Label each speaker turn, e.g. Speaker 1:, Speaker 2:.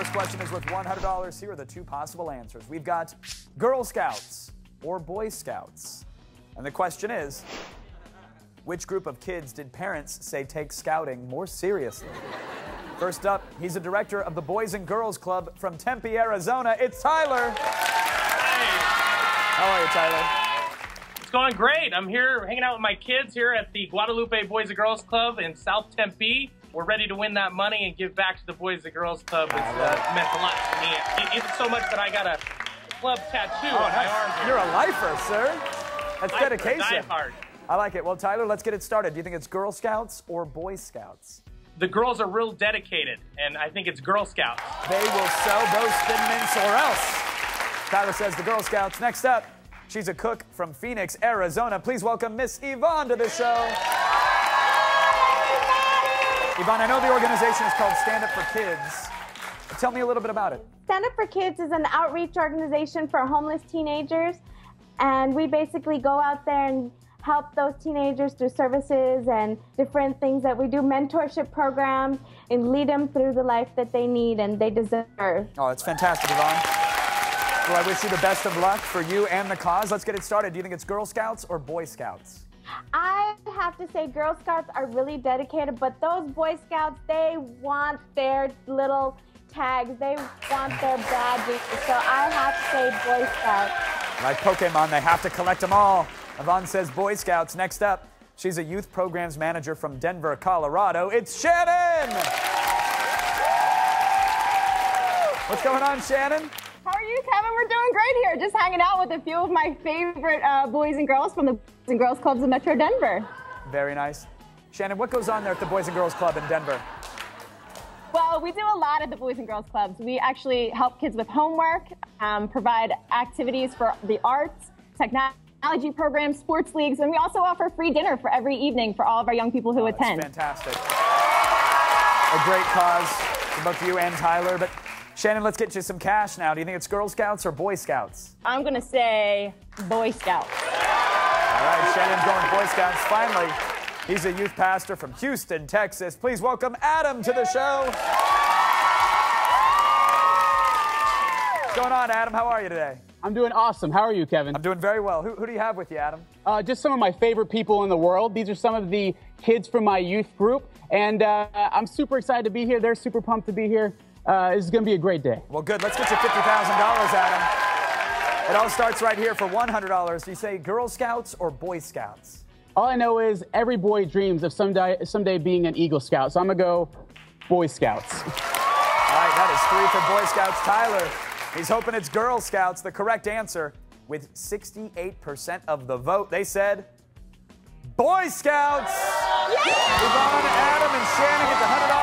Speaker 1: first question is worth $100. Here are the two possible answers. We've got Girl Scouts or Boy Scouts. And the question is which group of kids did parents say take scouting more seriously? First up, he's a director of the Boys and Girls Club from Tempe, Arizona. It's Tyler. How are you, Tyler?
Speaker 2: It's going great. I'm here hanging out with my kids here at the Guadalupe Boys and Girls Club in South Tempe. We're ready to win that money and give back to the Boys and Girls Club. It's uh, meant a lot to me. Even so much that I got a club tattoo
Speaker 1: Oh,
Speaker 2: on my arm. here.
Speaker 1: You're a lifer, sir. That's
Speaker 2: Lifer,
Speaker 1: dedication.
Speaker 2: diehard.
Speaker 1: I like it. Well, Tyler, let's get it started. Do you think it's Girl Scouts or Boy Scouts?
Speaker 2: The girls are real dedicated, and I think it's Girl Scouts.
Speaker 1: They will sell those thin mints or else. Tyler says the Girl Scouts. Next up, she's a cook from Phoenix, Arizona. Please welcome Miss Yvonne to the show. Yvonne, I know the organization is called Stand Up for Kids. Tell me a little bit about it.
Speaker 3: Stand Up for Kids is an outreach organization for homeless teenagers, and we basically go out there and help those teenagers through services and different things that we do, mentorship programs, and lead them through the life that they need and they deserve.
Speaker 1: Oh, that's fantastic, Yvonne. Well, I wish you the best of luck for you and the cause. Let's get it started. Do you think it's Girl Scouts or Boy Scouts?
Speaker 3: I have to say, Girl Scouts are really dedicated, but those Boy Scouts, they want their little tags, they want their badges. So I have to say, Boy Scouts.
Speaker 1: Like Pokemon, they have to collect them all. Yvonne says Boy Scouts. Next up, she's a youth programs manager from Denver, Colorado. It's Shannon! What's going on, Shannon?
Speaker 4: How are you, Kevin? We're doing great here. Just hanging out with a few of my favorite uh, boys and girls from the Boys and Girls Clubs of Metro Denver.
Speaker 1: Very nice. Shannon, what goes on there at the Boys and Girls Club in Denver?
Speaker 4: Well, we do a lot at the Boys and Girls Clubs. We actually help kids with homework, um, provide activities for the arts, technology programs, sports leagues, and we also offer free dinner for every evening for all of our young people who
Speaker 1: Oh,
Speaker 4: attend.
Speaker 1: fantastic. A great cause for both you and Tyler. But Shannon, let's get you some cash now. Do you think it's Girl Scouts or Boy Scouts?
Speaker 4: I'm going to say Boy Scouts.
Speaker 1: All right, Shannon's going Boy Scouts. Finally, he's a youth pastor from Houston, Texas. Please welcome Adam to the show. What's going on, Adam? How are you today?
Speaker 5: I'm doing awesome. How are you, Kevin?
Speaker 1: I'm doing very well. Who, who do you have with you, Adam?
Speaker 5: Uh, just some of my favorite people in the world. These are some of the kids from my youth group, and uh, I'm super excited to be here. They're super pumped to be here. Uh, this is going to be a great day.
Speaker 1: Well, good. Let's get you $50,000, Adam. It all starts right here for $100. Do you say Girl Scouts or Boy Scouts?
Speaker 5: All I know is every boy dreams of someday, someday being an Eagle Scout, so I'm going to go Boy Scouts.
Speaker 1: All right, that is three for Boy Scouts. Tyler, he's hoping it's Girl Scouts. The correct answer, with 68% of the vote, they said Boy Scouts. Yvonne, Adam, and Shannon get the